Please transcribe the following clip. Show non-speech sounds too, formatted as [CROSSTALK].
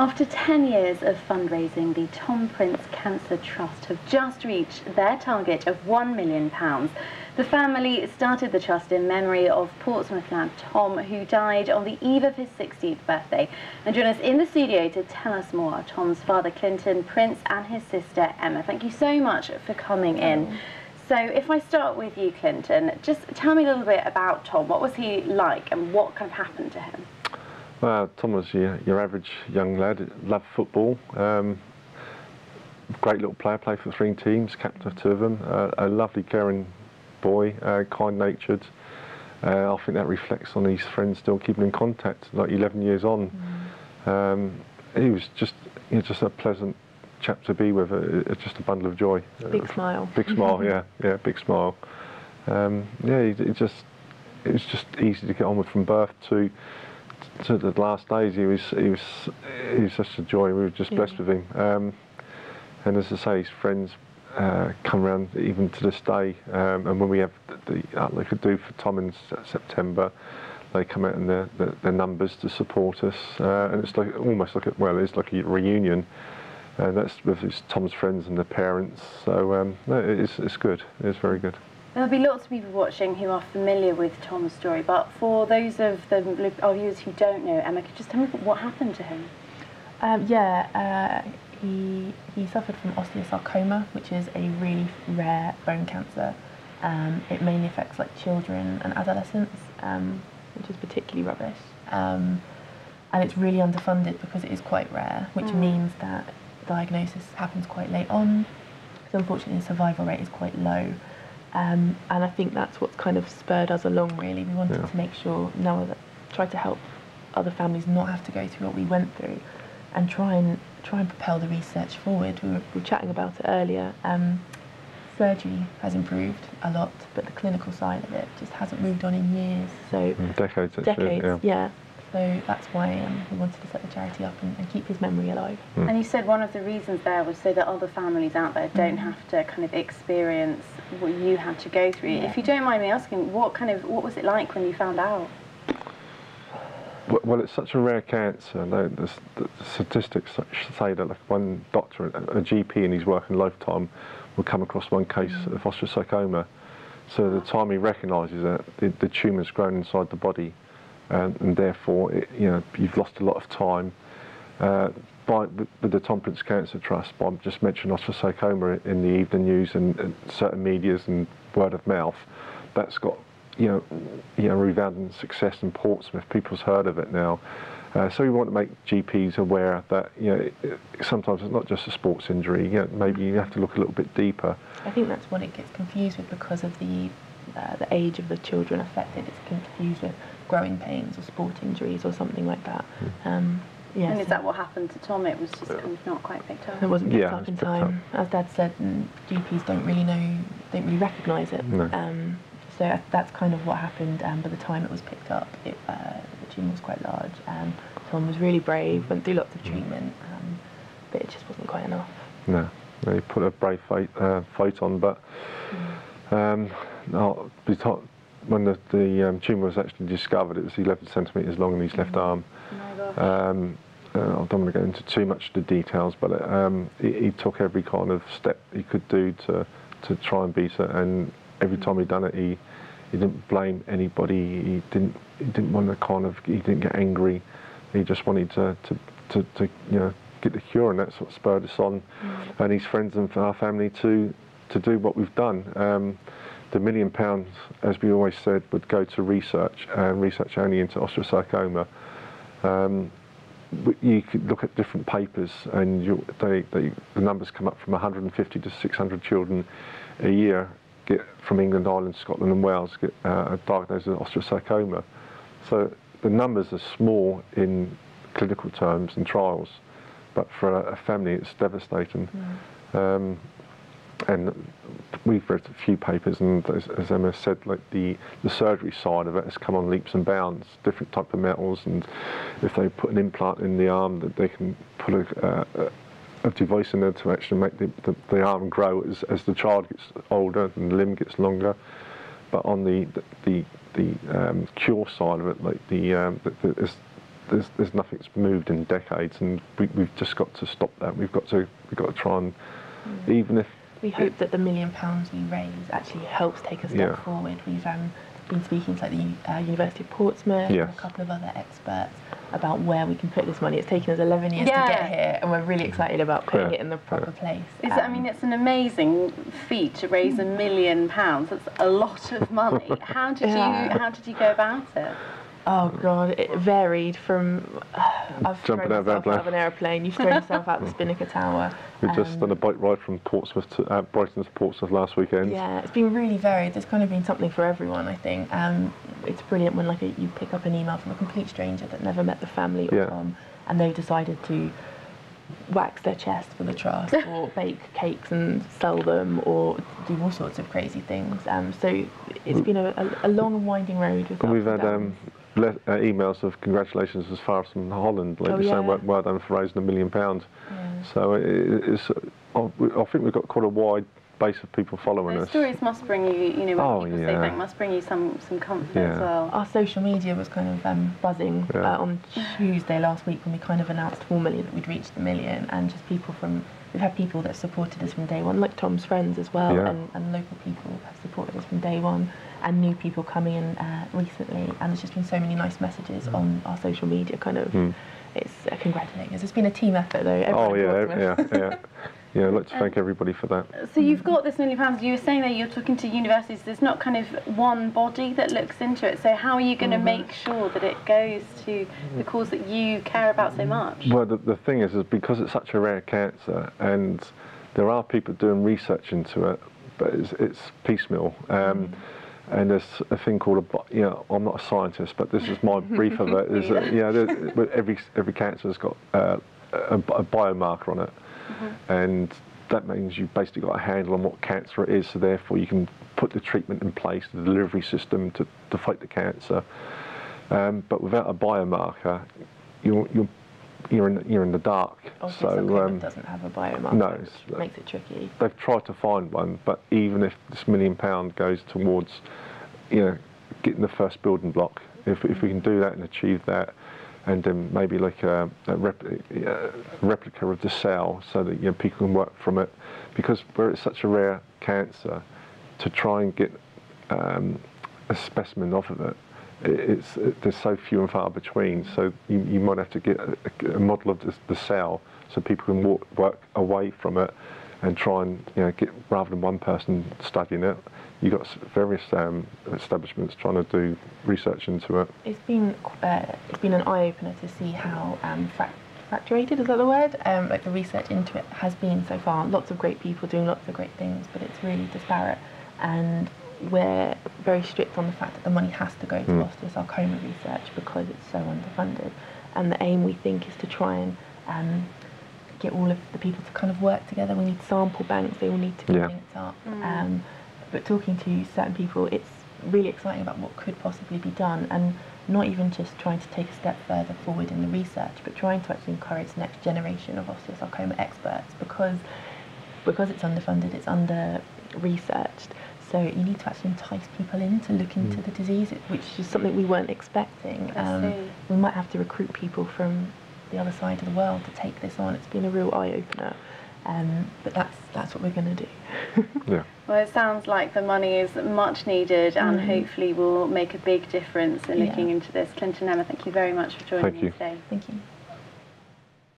After 10 years of fundraising, the Tom Prince Cancer Trust have just reached their target of £1 million. The family started the trust in memory of Portsmouth lad Tom, who died on the eve of his 60th birthday. And join us in the studio to tell us more are Tom's father, Clinton Prince, and his sister, Emma. Thank you so much for coming in. So if I start with you, Clinton, just tell me a little bit about Tom. What was he like and what kind of happened to him? Well, Tom was your, your average young lad, loved football. Um, great little player, played for three teams, captain of two of them. Uh, a lovely, caring boy, uh, kind-natured. Uh, I think that reflects on his friends still keeping in contact, like 11 years on. Mm. Um, he was just, you know, just a pleasant chap to be with. Uh, just a bundle of joy. Big smile. Big smile, [LAUGHS] yeah, yeah, big smile. Um, yeah, it, it just, it was just easy to get on with from birth to to the last days, he was he was he was such a joy. We were just blessed with him. Um, and as I say, his friends uh, come around even to this day. Um, and when we have the, the uh, they could do for Tom in September, they come out in their, their, their numbers to support us. Uh, and it's like almost like a, well, it's like a reunion. And that's with Tom's friends and the parents. So um, no, it's it's good. It's very good. There'll be lots of people watching who are familiar with Tom's story, but for those of the our viewers who don't know, Emma, could you just tell me what happened to him? Um, yeah, uh, he he suffered from osteosarcoma, which is a really rare bone cancer. Um, it mainly affects like children and adolescents, um, which is particularly rubbish. Um, and it's really underfunded because it is quite rare, which mm. means that diagnosis happens quite late on. So unfortunately, the survival rate is quite low. Um, and I think that's what's kind of spurred us along. Really, we wanted yeah. to make sure now that try to help other families not have to go through what we went through, and try and try and propel the research forward. We were, we were chatting about it earlier. Um, surgery has improved a lot, but the clinical side of it just hasn't moved on in years. So mm, decades, decades, yeah. yeah. So that's why um, we wanted to set the charity up and, and keep his memory alive. Mm. And you said one of the reasons there was so that other families out there don't mm. have to kind of experience what you had to go through. Yeah. If you don't mind me asking, what kind of what was it like when you found out? Well, it's such a rare cancer. The, the, the statistics say that like one doctor, a GP in his working lifetime, will come across one case mm. of osteosarcoma. So the time he recognises it, the, the tumour's grown inside the body and, and therefore it, you know you've lost a lot of time. Uh, by with the Tom Prince Cancer Trust, by just mentioning osteosarcoma in the evening news and, and, certain medias and word of mouth, that's got you know you know resounding success in Portsmouth. People's heard of it now. Uh, so we want to make GPs aware that you know it, sometimes it's not just a sports injury. You know, maybe you have to look a little bit deeper. I think that's what it gets confused with because of the uh, the age of the children affected. It's confused with growing pains or sport injuries or something like that. Hmm. Um, yeah, and is that what happened to Tom? It was just kind of not quite picked up. It wasn't picked yeah, up in time. Up. As Dad said, GPs don't really know, don't really recognise it. No. Um, so that's kind of what happened. Um, by the time it was picked up, it, uh, the tumour was quite large. Um, Tom was really brave, went through lots of treatment, um, but it just wasn't quite enough. No, he put a brave fight, uh, fight on, but mm. um, no, when the, the um, tumour was actually discovered, it was 11 centimetres long in his left mm. arm. Oh um, uh, I don't want to go into too much of the details, but it, um, he, he, took every kind of step he could do to to try and beat it. And every time he'd done it, he he didn't blame anybody. He didn't he didn't want to kind of he didn't get angry. He just wanted to to, to, to you know get the cure, and that's what spurred us on, mm. and his friends and our family to to do what we've done. Um, the million pounds, as we always said, would go to research and research only into osteosarcoma. Um, you could look at different papers and you, they, they, the numbers come up from 150 to 600 children a year get from England, Ireland, Scotland and Wales get uh, diagnosed with osteosarcoma. So the numbers are small in clinical terms and trials, but for a, family it's devastating. Mm. Um, and we've read a few papers, and as, as, Emma said, like the, the surgery side of it has come on leaps and bounds. Different type of metals, and if they put an implant in the arm, that they can put a, uh, a device in there to actually make the, the, the, arm grow as, as the child gets older and the limb gets longer. But on the the the, um, cure side of it, like the, um, the, the there's there's nothing's moved in decades, and we, we've just got to stop that. We've got to we've got to try and even if We hope that the million pounds we raise actually helps take a step Yeah. forward. We've um, been speaking to like the uh, University of Portsmouth Yes. and a couple of other experts about where we can put this money. It's taken us 11 years Yeah. to get here, and we're really excited about putting Yeah. it in the proper place. It's, I Um, mean, it's an amazing feat to raise a million pounds. That's a lot of money. How did Yeah. you How did you go about it? Oh god, it varied from I've Jumping out of out of an airplane. You've thrown yourself out the [LAUGHS] Spinnaker Tower. we've just um, done a bike ride from Portsmouth to uh, Brighton to Portsmouth last weekend. Yeah, it's been really varied. There's kind of been something for everyone, I think. Um, it's brilliant when like a, you pick up an email from a complete stranger that never met the family or Yeah. Tom, and they've decided to wax their chest for the trust, or bake cakes and sell them, or do all sorts of crazy things. Um, so it's been a, a, a long and winding road. With we've had um, uh, emails of congratulations as far as from Holland, like Oh, saying well, well done for raising a million pounds. downs. So it, it's, uh, I think we've got quite a wide base of people following Those us. stories must bring you, you know, when Oh, people say yeah. thank, must bring you some some comfort Yeah. as well. Our social media was kind of um, buzzing Yeah. uh, on Tuesday last week when we kind of announced formally that we'd reached the million, and just people from we've had people that supported us from day one, like Tom's friends as well, Yeah. and, and local people have supported us from day one, and new people coming in uh, recently, and there's just been so many nice messages on our social media, kind of. Mm. It's uh, congratulating us. It's been a team effort though. Oh everyone in yeah, yeah, [LAUGHS] yeah. Yeah, I'd like to thank everybody for that. So you've got this million pounds. You were saying that you're talking to universities. There's not kind of one body that looks into it. So how are you going to make sure that it goes to the cause that you care about so much? Well, the, the thing is, is because it's such a rare cancer, and there are people doing research into it, but it's, it's piecemeal. Um, And there's a thing called a, you know, I'm not a scientist, but this is my [LAUGHS] brief of it. Is that, you know, every every cancer has got uh, a, a biomarker on it, and that means you've basically got a handle on what cancer it is. So therefore, you can put the treatment in place, the delivery system to, to fight the cancer. Um, but without a biomarker, you're you're you're in you're in the dark. Obviously, so um, doesn't have a biomarker, no, which makes it tricky. they've tried to find one, but even if this million pound goes towards, you know, getting the first building block, if if we can do that and achieve that, and then maybe like a, a, repli- uh, replica of the cell, so that you know people can work from it, because where it's such a rare cancer, to try and get um, a specimen off of it. It- It's, it, there's so few and far between, so you, you might have to get a, a model of the, the cell so people can walk, work away from it and try and you know get rather than one person studying it. You've got various um, establishments trying to do research into it. It's been uh, it's been an eye opener to see how um, frac- fracturated is that the word? Um, like the research into it has been so far. Lots of great people doing lots of great things, but it's really disparate. And we're very strict on the fact that the money has to go to Mm. osteosarcoma research because it's so underfunded. And the aim we think is to try and um, get all of the people to kind of work together. We need sample banks. They all need to be Yeah. linked up. Um, but talking to certain people, it's really exciting about what could possibly be done, and not even just trying to take a step further forward in the research, but trying to actually encourage the next generation of osteosarcoma experts because because it's underfunded, it's under researched. So you need to actually entice people in to look into the disease, which is something we weren't expecting. Um, we might have to recruit people from the other side of the world to take this on. It's been a real eye opener, um, but that's that's what we're going to do. [LAUGHS] Yeah. Well, it sounds like the money is much needed and Mm. hopefully will make a big difference in Yeah. looking into this. Clinton Emma, thank you very much for joining Thank me you. today. Thank you.